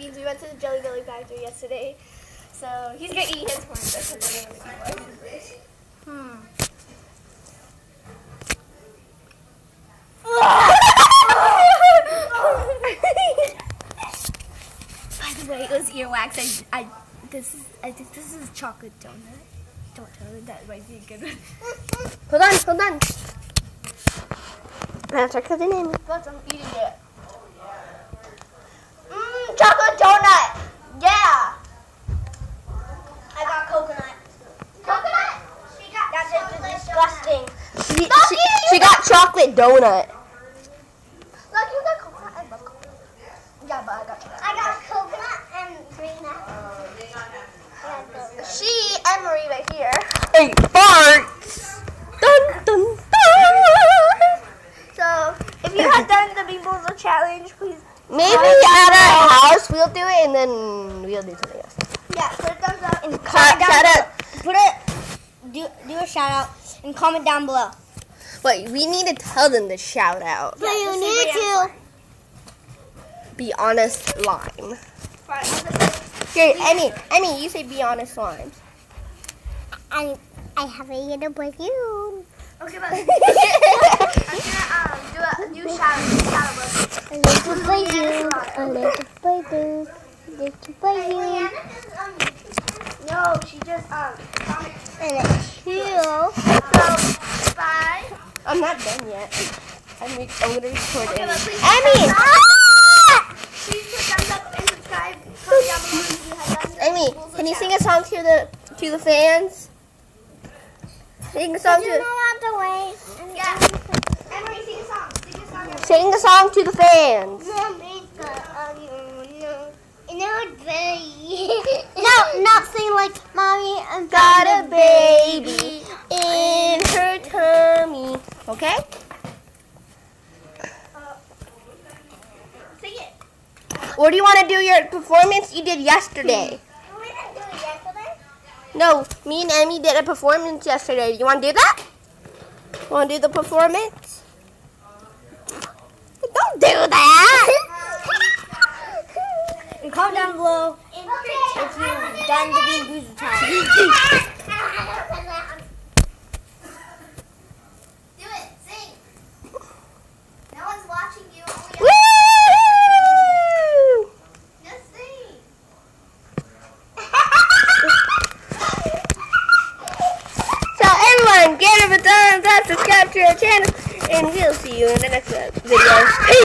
Beans. We went to the Jelly Belly factory yesterday. So he's gonna eat his corn chips and then we're gonna eat ours. Hmm. By the way, it was earwax. I, I, this is, I think this is chocolate donut. Don't tell me that might be a good one. Hold on, hold on. That's our cousin Amy. Plus, I'm eating it. Mmm, chocolate donut. Yeah. I got coconut. Coconut. She got That's disgusting. She, she, she got chocolate donut. Look, you got coconut. I love coconut. Yeah, but I got chocolate. I got coconut and green apple. She, Emery, right here. Hey, farts. Dun, dun, dun. So, if you have done the Bean Boozle challenge, please, Maybe at our house we'll do it and then we'll do something else. yeah, put a thumbs up and comment Shout, shout out. Put it. Do do a shout out and comment down below. Wait, we need to tell them to shout out. But you need to. Be honest, lime. Fine, I'll Here, Emmy, Emmy, you say be honest, lime. I I have a little balloon. Okay, but I'm gonna um, do a new shout out. Shout out. A little balloon. A little balloon. Little balloon. No, she just um. comment. And it's two. So, bye. I'm not done yet. I'm, re- I'm gonna record Okay, it. Emmy! Please put thumbs up and subscribe. Comment down below if you have done the Emmy, Bean Boozle can you sing a song to the to the fans? Sing a song You to know to wait. Yeah. Emery, sing a song. Sing a song. sing a song to the fans. No, not sing like mommy. I'm Got a baby in her tummy. Okay? Sing it. Or do you want to do your performance you did yesterday? No, me and Emmy did a performance yesterday. You want to do that? Want to do the performance? Don't do that. And comment down below if you've done the Bean Boozle challenge. Do it. Sing. No one's watching you. Only Woo! Just sing. So a thumbs up, subscribe to our channel, and we'll see you in the next video.